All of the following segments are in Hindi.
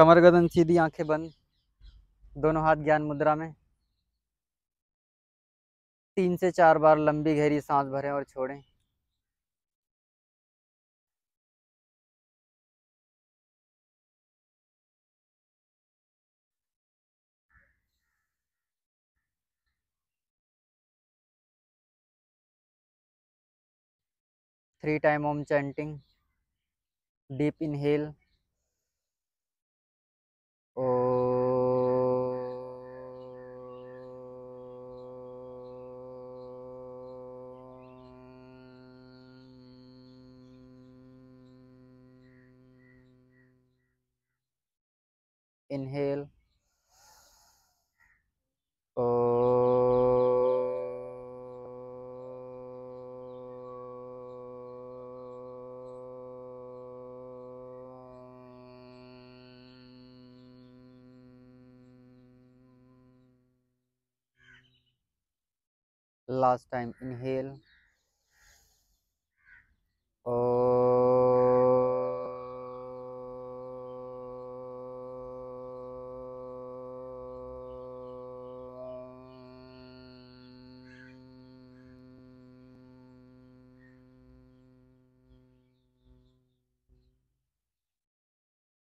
कमर गदन सीधी आँखें बंद, दोनों हाथ ज्ञान मुद्रा में। तीन से चार बार लंबी गहरी सांस भरें और छोड़ें। Time om chanting, deep inhale inhale last time, inhale.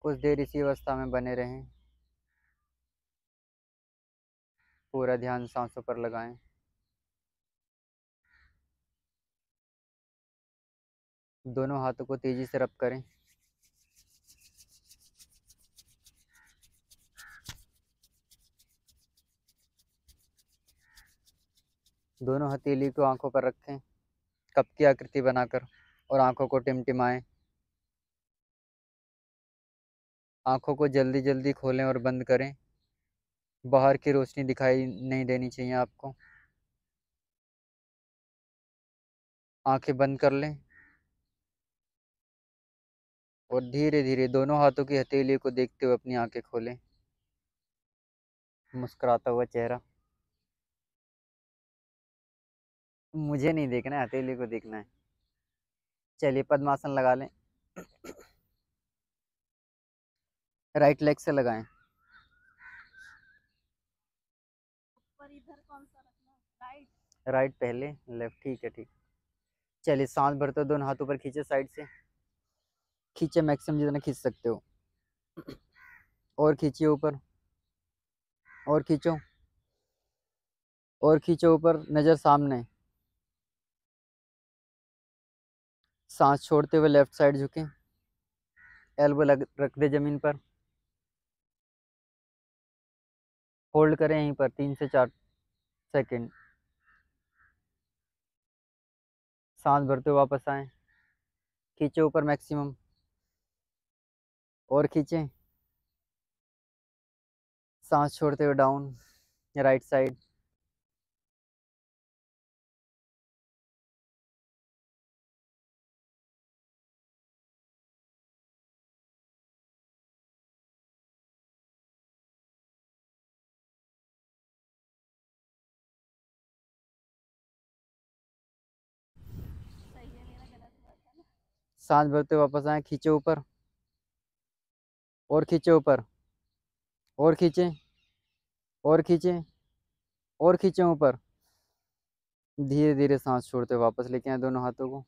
कुछ देर इसी अवस्था में बने रहें। पूरा ध्यान सांसों पर लगाएँ। दोनों हाथों को तेज़ी से रब करें। दोनों हथेली को आँखों पर रखें, कप की आकृति बनाकर, और आँखों को टिमटिमाएँ। आँखों को जल्दी जल्दी खोलें और बंद करें। बाहर की रोशनी दिखाई नहीं देनी चाहिए आपको। आँखें बंद कर लें। और धीरे धीरे दोनों हाथों की हथेली को देखते हुए अपनी आँखें खोलें। मुस्कुराता हुआ चेहरा। मुझे नहीं देखना है हथेली को देखना है। चलिए पद्मासन लगा लें। राइट लेग से लगाएँ। राइट। पहले लेफ़्ट ठीक है ठीक। चलिए सांस भरते दोनों हाथों पर खींचे साइड से। खींचे मैक्सिमम जितना खींच सकते हो। और खींचिए ऊपर। और खींचो। और खींचो ऊपर, नज़र सामने। सांस छोड़ते हुए लेफ़्ट साइड झुके। एल्बो लग, रख दे ज़मीन पर। होल्ड करें यहीं पर, तीन से चार सेकंड। सांस भरते हुए वापस आए। खींचे ऊपर मैक्सिमम। और खींचें। सांस छोड़ते हुए डाउन राइट साइड सांस भरते वापस आए खींचे ऊपर। और खींचे ऊपर। और खींचे और खींचे और खींचे ऊपर। धीरे धीरे सांस छोड़ते वापस लेके आए दोनों हाथों को।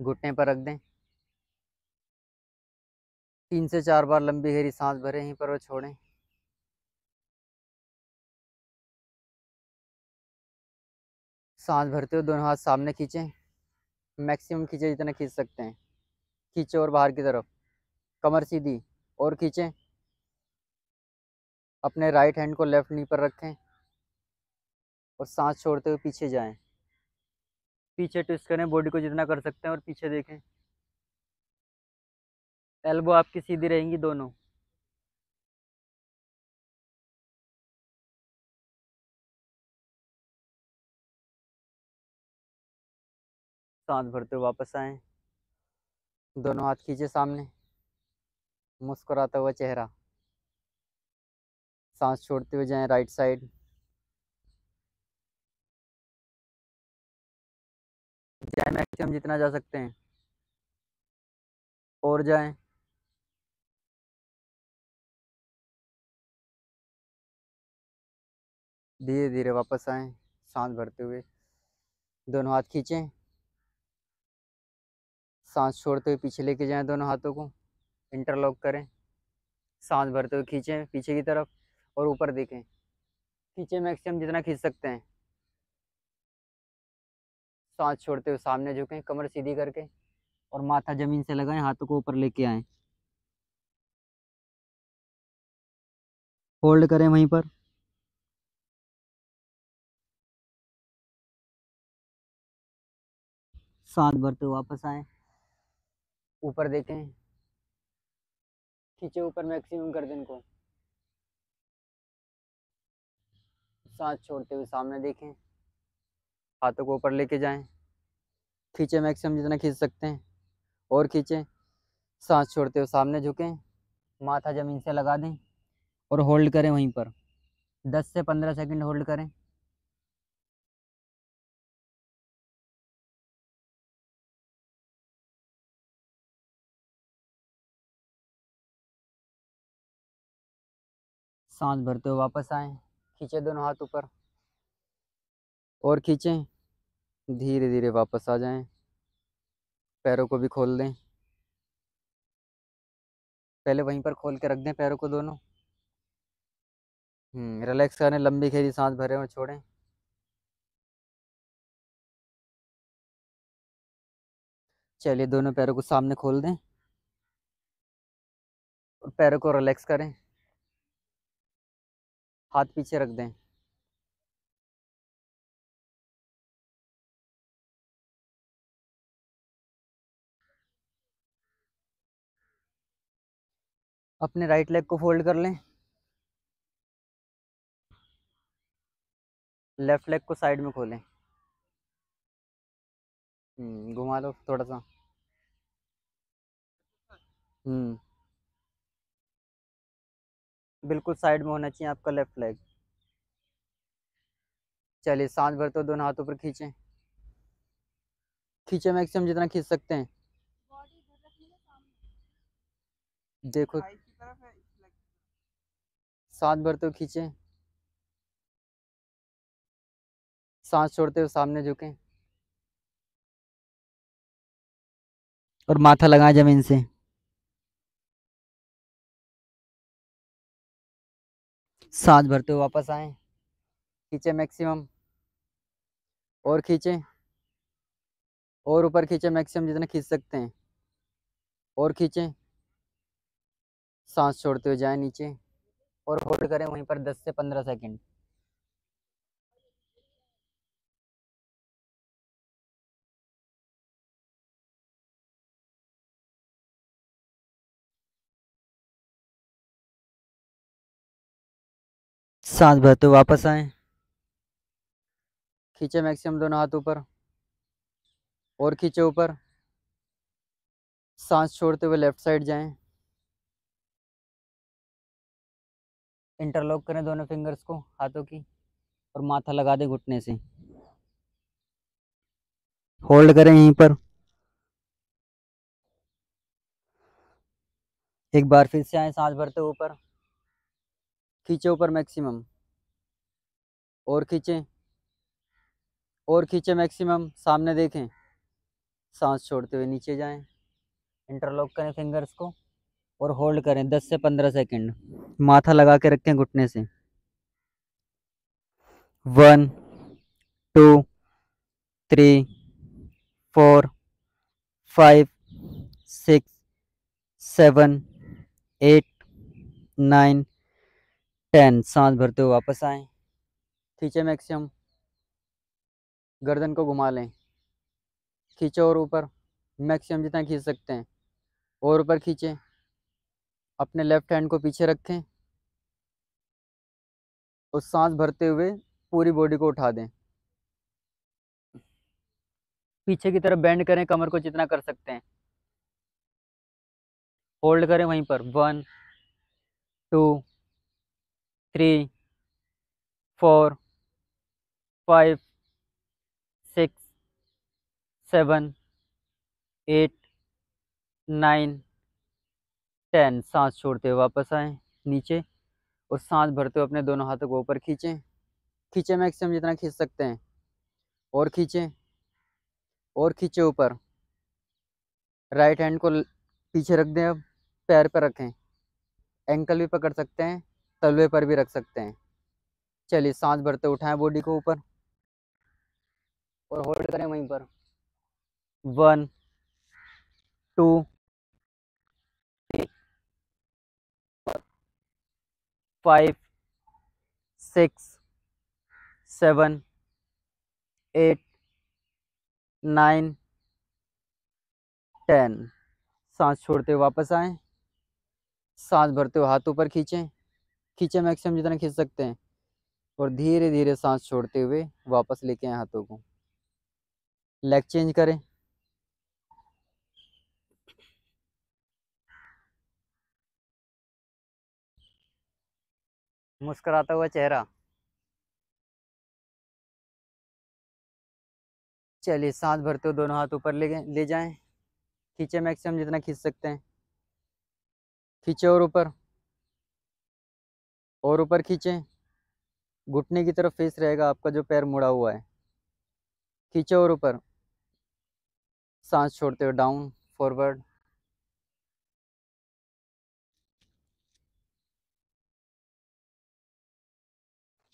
घुटने पर रख दें। तीन से चार बार लंबी गहरी सांस भरें, यहीं पर और छोड़ें। सांस भरते हुए दोनों हाथ सामने खींचें। मैक्सिमम खींचे जितना खींच सकते हैं। खींचे और बाहर की तरफ़। कमर सीधी और खींचें। अपने राइट हैंड को लेफ़्ट नी पर रखें और सांस छोड़ते हुए पीछे जाएँ। पीछे ट्विस्ट करें बॉडी को जितना कर सकते हैं और पीछे देखें। एल्बो आपकी सीधी रहेंगी दोनों। सांस भरते हुए वापस आए। दोनों हाथ खींचे सामने। मुस्कुराता हुआ चेहरा। सांस छोड़ते हुए जाएँ राइट साइड जाएँ मैक्सिमम जितना जा सकते हैं। और जाएँ। धीरे धीरे वापस आएँ, सांस भरते हुए। दोनों हाथ खींचें। सांस छोड़ते हुए पीछे लेके जाएँ दोनों हाथों को। इंटरलॉक करें, सांस भरते हुए खींचें पीछे की तरफ़ और ऊपर देखें। खींचे मैक्सिमम जितना खींच सकते हैं। सांस छोड़ते हुए सामने झुकें, कमर सीधी करके और माथा ज़मीन से लगाएँ, हाथों को ऊपर लेके आएँ। होल्ड करें वहीं पर। सांस भरते हुए वापस आए। ऊपर देखें। खींचे ऊपर मैक्सिमम गर्दन को सांस छोड़ते हुए सामने देखें। हाथों को ऊपर लेके जाएँ। खींचे मैक्सिमम जितना खींच सकते हैं। और खींचे। सांस छोड़ते हुए सामने झुकें। माथा ज़मीन से लगा दें। और होल्ड करें वहीं पर। 10 से 15 सेकंड होल्ड करें। सांस भरते हुए वापस आए, खींचे दोनों हाथ ऊपर। और खींचें धीरे धीरे वापस आ जाएँ। पैरों को भी खोल दें। पहले वहीं पर खोल के रख दें पैरों को दोनों। हम्म रिलैक्स करें, लंबी खेरी सांस भरें और छोड़ें। चलिए दोनों पैरों को सामने खोल दें। और पैरों को रिलैक्स करें। हाथ पीछे रख दें। अपने राइट लेग को फोल्ड कर लें। लेफ़्ट लेग को साइड में खोलें। हम्म घुमा लो थोड़ा सा। हम्म। बिल्कुल साइड में होना चाहिए आपका लेफ़्ट लेग। चलिए सांस भरते हो दोनों हाथों पर खींचें। खींचे मैक्सिमम जितना खींच सकते हैं। देखो। सांस भरते हो खींचे। सांस छोड़ते हुए सामने झुके। और माथा लगाए ज़मीन से। सांस भरते हुए वापस आए। खींचे मैक्सिमम। और खींचे। और ऊपर खींचे मैक्सिमम जितना खींच सकते हैं। और खींचे। सांस छोड़ते हुए जाए नीचे। और होल्ड करें वहीं पर 10 से 15 सेकंड। सांस भरते हुए वापस आए। खींचे मैक्सिमम दोनों हाथ ऊपर। और खींचे ऊपर। सांस छोड़ते हुए लेफ़्ट साइड जाएँ। इंटरलॉक करें दोनों फिंगर्स को, हाथों की, और माथा लगा दें घुटने से। होल्ड करें यहीं पर। एक बार फिर से आए सांस भरते ऊपर। खींचे ऊपर मैक्सिमम। और खींचे। और खींचे मैक्सिमम, सामने देखें। सांस छोड़ते हुए नीचे जाएँ। इंटरलॉक करें फिंगर्स को और होल्ड करें 10 से 15 सेकंड माथा लगा के रखें घुटने से। One two three four five six seven eight nine ten, सांस भरते हुए वापस आए। खींचे मैक्सिमम। गर्दन को घुमा लें। खींचे और ऊपर। मैक्सिमम जितना खींच सकते हैं। और ऊपर खींचे। अपने लेफ़्ट हैंड को पीछे रखें। और सांस भरते हुए पूरी बॉडी को उठा दें। पीछे की तरफ़ बेंड करें, कमर को जितना कर सकते हैं। होल्ड करें वहीं पर। One, two three four five six seven eight nine ten सांस छोड़ते हुए वापस आए, नीचे, और सांस भरते हुए अपने दोनों हाथों को ऊपर खींचें। खींचे मैक्सिमम जितना खींच सकते हैं। और खींचें, और खींचे ऊपर। राइट हैंड को पीछे रख दें अब, पैर पर रखें। एंकल भी पकड़ सकते हैं। तलवे पर भी रख सकते हैं। चलिए, सांस भरते उठाएँ बॉडी को ऊपर। और होल्ड करें वहीं पर। One two five six seven eight nine ten सांस छोड़ते हुए वापस आए। सांस भरते हुए हाथ ऊपर खींचें। खींचे मैक्सिमम जितना खींच सकते हैं। और धीरे धीरे सांस छोड़ते हुए वापस लेके आए हाथों को। लेग चेंज करें। मुस्कुराता हुआ चेहरा। चलिए सांस भरते हुए दोनों हाथ ऊपर ले ले जाएँ। खींचे मैक्सिमम जितना खींच सकते हैं। खींचे और ऊपर। और ऊपर खींचे। घुटने की तरफ़ फेस रहेगा आपका जो पैर मुड़ा हुआ है। खींचे और ऊपर। सांस छोड़ते हुए डाउन फॉरवर्ड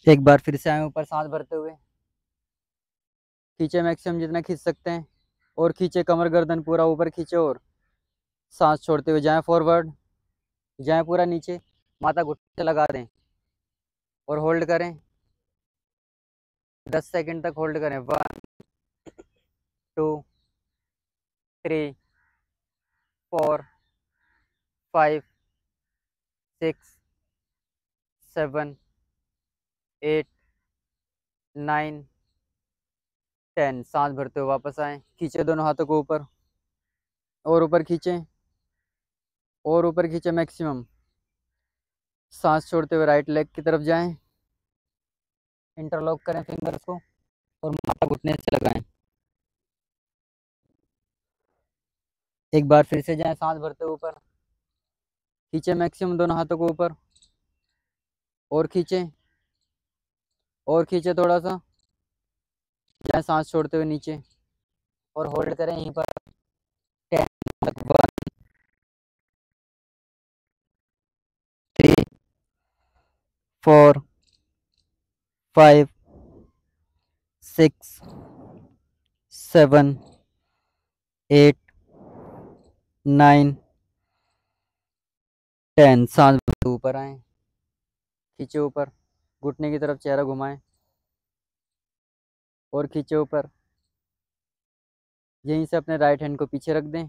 एक बार फिर से आए ऊपर सांस भरते हुए। खींचे मैक्सिमम जितना खींच सकते हैं। और खींचे कमर गर्दन पूरा ऊपर खींचे और सांस छोड़ते हुए जाएँ फॉरवर्ड जाएँ पूरा नीचे। माथा घुटने लगा दें। और होल्ड करें। दस सेकंड तक होल्ड करें। One, two, three, four, five, six, seven, eight, nine, ten. सांस भरते हुए वापस आए। खींचे दोनों हाथों को ऊपर। और ऊपर खींचें। और ऊपर खींचे मैक्सिमम। सांस छोड़ते हुए राइट लेग की तरफ़ जाएँ। इंटरलॉक करें फिंगर्स को और माथा घुटने से लगाएँ। एक बार फिर से जाएँ सांस भरते ऊपर। खींचे मैक्सिमम दोनों हाथों को ऊपर। और खींचे। और खींचे थोड़ा सा जाए सांस छोड़ते हुए नीचे। और होल्ड करें यहीं पर। Ten one four, five, six, seven, eight, nine, ten. सांस ऊपर आए, खींचे ऊपर, घुटने की तरफ़ चेहरा घुमाएँ, और खींचे ऊपर। यहीं से अपने राइट हैंड को पीछे रख दें,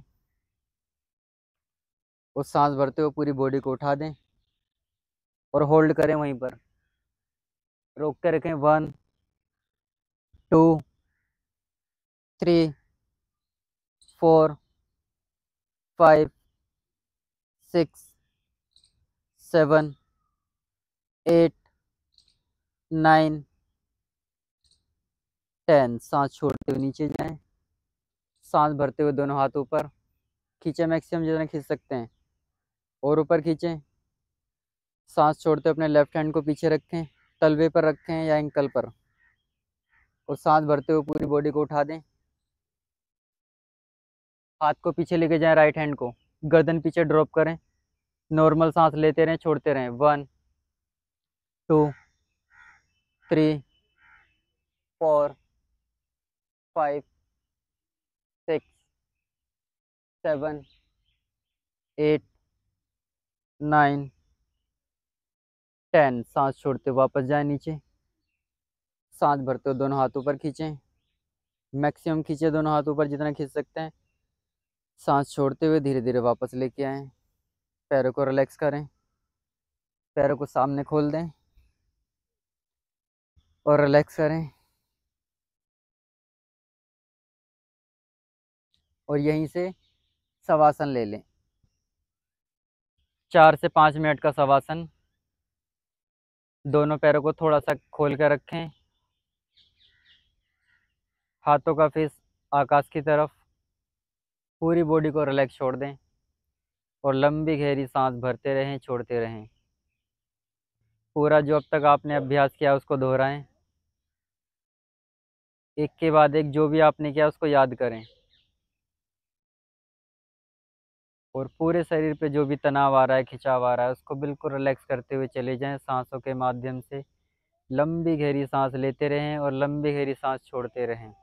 और सांस भरते हुए पूरी बॉडी को उठा दें। और होल्ड करें वहीं पर। रोक के रखें। One two three four five six seven eight nine ten सांस छोड़ते हुए नीचे जाएँ। सांस भरते हुए दोनों हाथ ऊपर। खींचे। मैक्सिमम जितना खींच सकते हैं। और ऊपर खींचें। सांस छोड़ते अपने लेफ़्ट हैंड को पीछे रखें, तलवे पर रखें या एंकल पर और सांस भरते हुए पूरी बॉडी को उठा दें। हाथ को पीछे लेके जाएँ राइट हैंड को। गर्दन पीछे ड्रॉप करें। नॉर्मल सांस लेते रहें, छोड़ते रहें। One two three four five six seven eight nine ten, सांस छोड़ते वापस जाए नीचे। सांस भरते हो दोनों हाथ ऊपर खींचें। मैक्सिमम खींचे दोनों हाथ ऊपर जितना खींच सकते हैं। सांस छोड़ते हुए धीरे धीरे वापस लेके आए। पैरों को रिलैक्स करें। पैरों को सामने खोल दें। और रिलैक्स करें। और यहीं से सवासन ले लें। चार से पाँच मिनट का सवासन दोनों पैरों को थोड़ा सा खोल कर रखें। हाथों का फेस आकाश की तरफ़। पूरी बॉडी को रिलैक्स छोड़ दें और लंबी गहरी सांस भरते रहें, छोड़ते रहें। पूरा जो अब तक आपने अभ्यास किया उसको दोहराएँ। एक के बाद एक जो भी आपने किया उसको याद करें। और पूरे शरीर पे जो भी तनाव आ रहा है, खिंचाव आ रहा है, उसको बिल्कुल रिलैक्स करते हुए चले जाएँ, सांसों के माध्यम से। लंबी गहरी सांस लेते रहें और लंबी गहरी सांस छोड़ते रहें।